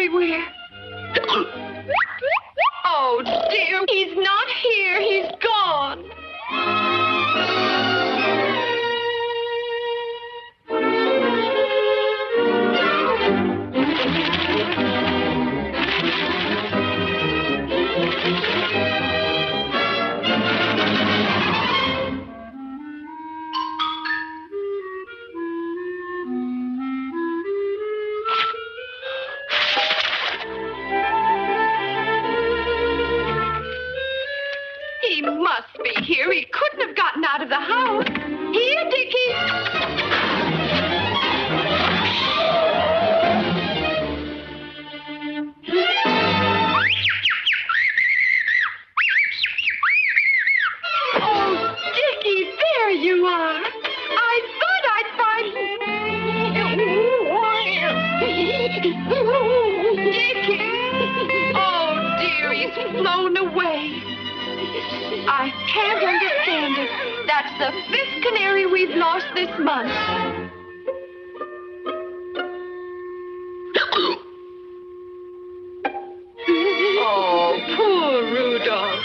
everywhere. He must be here. He couldn't have gotten out of the house. Here, Dickie. Oh, there you are. I thought I'd find. Oh, dear, he's flown away. I can't understand it. That's the fifth canary we've lost this month. Oh, poor Rudolph.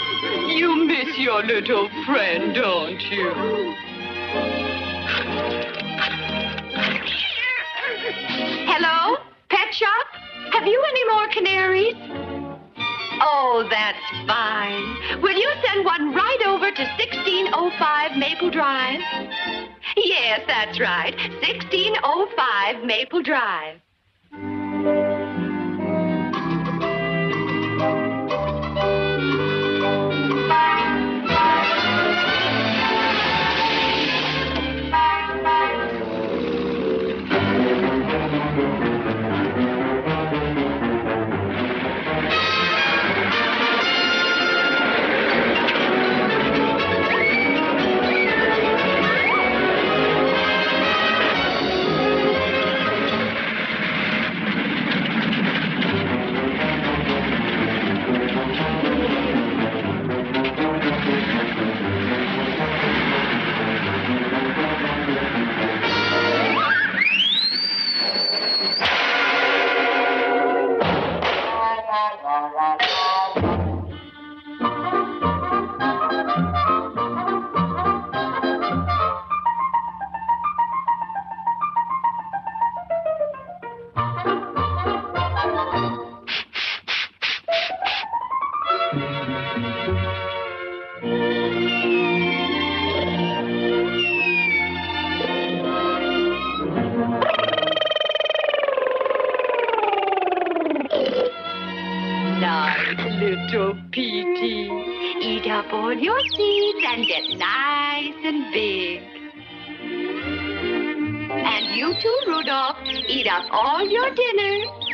You miss your little friend, don't you? Hello? Pet shop? Have you any more canaries? Oh, that's fine. Will you send one right over to 1605 Maple Drive? Yes, that's right. 1605 Maple Drive. Little Petey. Eat up all your seeds and get nice and big. And you too, Rudolph. Eat up all your dinner.